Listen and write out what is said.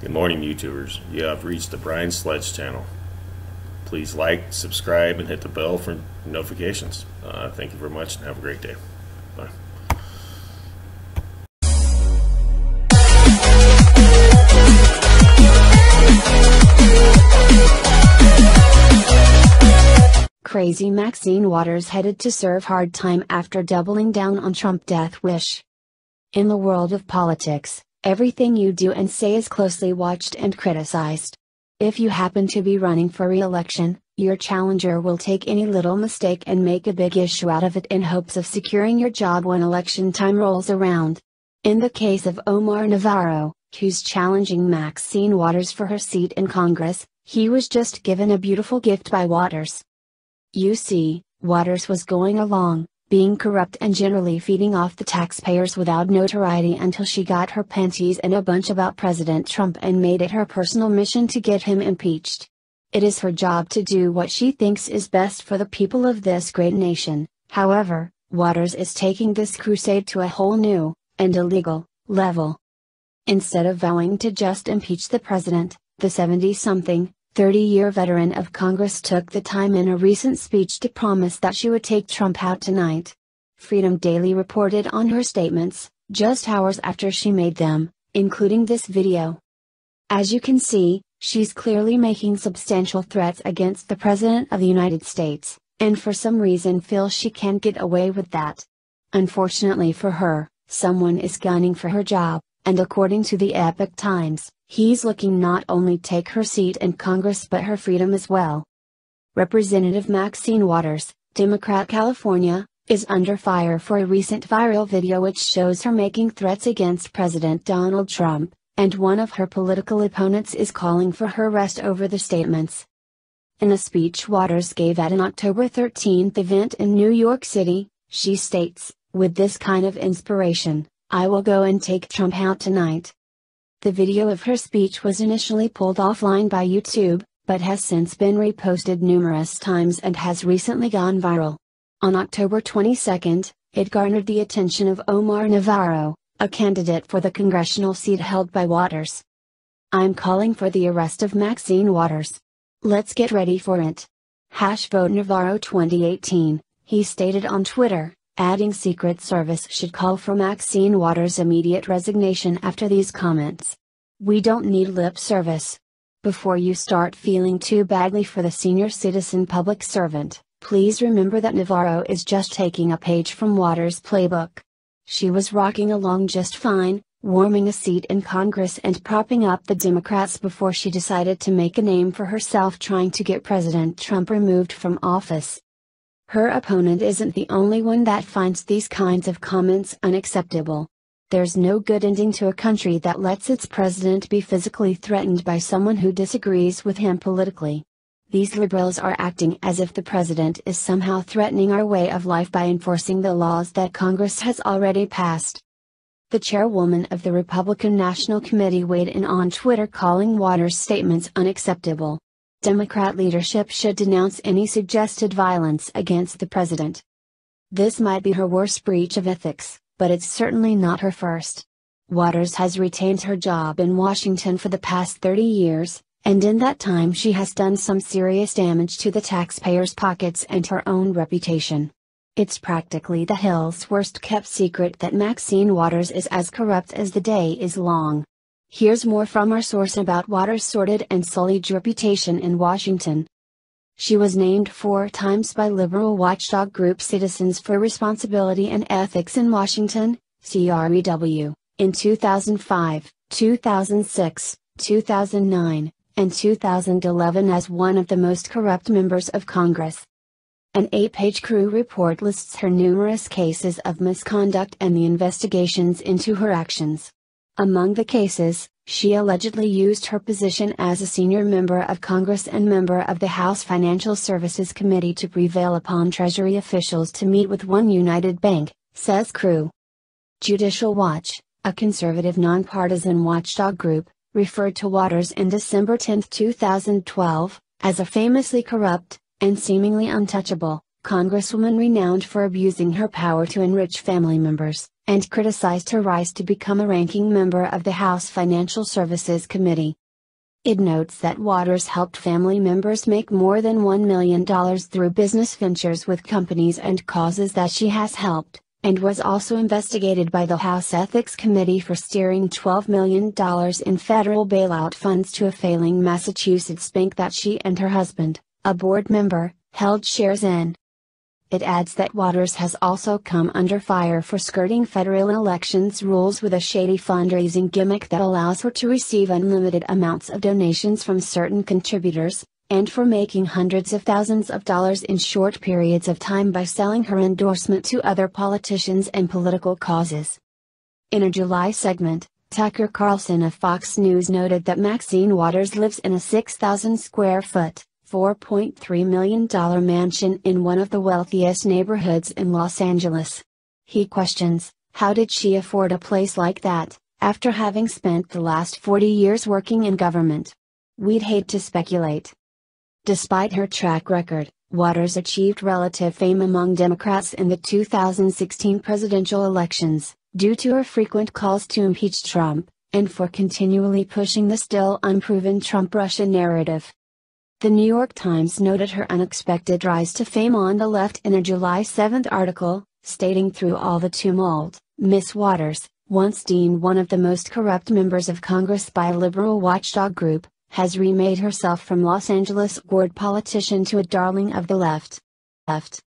Good morning, YouTubers. You have reached the Brian Sledge channel. Please like, subscribe, and hit the bell for notifications. Uh, thank you very much and have a great day. Bye. Crazy Maxine Waters headed to serve hard time after doubling down on Trump death wish. In the world of politics, everything you do and say is closely watched and criticized. If you happen to be running for re-election, your challenger will take any little mistake and make a big issue out of it in hopes of securing your job when election time rolls around. In the case of Omar Navarro, who's challenging Maxine Waters for her seat in Congress, he was just given a beautiful gift by Waters. You see, Waters was going along, being corrupt and generally feeding off the taxpayers without notoriety until she got her panties in a bunch about President Trump and made it her personal mission to get him impeached. It is her job to do what she thinks is best for the people of this great nation, however, Waters is taking this crusade to a whole new, and illegal, level. Instead of vowing to just impeach the president, the 70 something, 30 year veteran of Congress took the time in a recent speech to promise that she would take Trump out tonight. Freedom Daily reported on her statements, just hours after she made them, including this video. As you can see, she's clearly making substantial threats against the President of the United States, and for some reason feels she can't get away with that. Unfortunately for her, someone is gunning for her job, and according to the Epoch Times, he's looking not only take her seat in Congress but her freedom as well. Representative Maxine Waters, Democrat California, is under fire for a recent viral video which shows her making threats against President Donald Trump, and one of her political opponents is calling for her arrest over the statements. In a speech Waters gave at an October 13 event in New York City, she states, with this kind of inspiration, I will go and take Trump out tonight. The video of her speech was initially pulled offline by YouTube, but has since been reposted numerous times and has recently gone viral. On October 22, it garnered the attention of Omar Navarro, a candidate for the congressional seat held by Waters. I'm calling for the arrest of Maxine Waters. Let's get ready for it. Hash vote Navarro 2018, he stated on Twitter adding Secret Service should call for Maxine Waters' immediate resignation after these comments. We don't need lip service. Before you start feeling too badly for the senior citizen public servant, please remember that Navarro is just taking a page from Waters' playbook. She was rocking along just fine, warming a seat in Congress and propping up the Democrats before she decided to make a name for herself trying to get President Trump removed from office. Her opponent isn't the only one that finds these kinds of comments unacceptable. There's no good ending to a country that lets its president be physically threatened by someone who disagrees with him politically. These liberals are acting as if the president is somehow threatening our way of life by enforcing the laws that Congress has already passed. The chairwoman of the Republican National Committee weighed in on Twitter calling Waters' statements unacceptable. Democrat leadership should denounce any suggested violence against the president. This might be her worst breach of ethics, but it's certainly not her first. Waters has retained her job in Washington for the past 30 years, and in that time she has done some serious damage to the taxpayers' pockets and her own reputation. It's practically the Hill's worst kept secret that Maxine Waters is as corrupt as the day is long. Here's more from our source about Waters' sordid and sullied reputation in Washington. She was named four times by liberal watchdog group Citizens for Responsibility and Ethics in Washington, CREW, in 2005, 2006, 2009, and 2011 as one of the most corrupt members of Congress. An eight page Crew report lists her numerous cases of misconduct and the investigations into her actions. Among the cases, she allegedly used her position as a senior member of Congress and member of the House Financial Services Committee to prevail upon Treasury officials to meet with One United Bank, says Crew. Judicial Watch, a conservative nonpartisan watchdog group, referred to Waters in December 10, 2012, as a famously corrupt, and seemingly untouchable, congresswoman renowned for abusing her power to enrich family members, and criticized her rise to become a ranking member of the House Financial Services Committee. It notes that Waters helped family members make more than $1 million through business ventures with companies and causes that she has helped, and was also investigated by the House Ethics Committee for steering $12 million in federal bailout funds to a failing Massachusetts bank that she and her husband, a board member, held shares in. It adds that Waters has also come under fire for skirting federal elections rules with a shady fundraising gimmick that allows her to receive unlimited amounts of donations from certain contributors, and for making hundreds of thousands of dollars in short periods of time by selling her endorsement to other politicians and political causes. In a July segment, Tucker Carlson of Fox News noted that Maxine Waters lives in a 6,000 square foot, $4.3 million mansion in one of the wealthiest neighborhoods in Los Angeles. He questions, how did she afford a place like that, after having spent the last 40 years working in government? We'd hate to speculate. Despite her track record, Waters achieved relative fame among Democrats in the 2016 presidential elections, due to her frequent calls to impeach Trump, and for continually pushing the still unproven Trump Russia narrative. The New York Times noted her unexpected rise to fame on the left in a July 7 article, stating through all the tumult, Miss Waters, once deemed one of the most corrupt members of Congress by a liberal watchdog group, has remade herself from Los Angeles ward politician to a darling of the left. Left.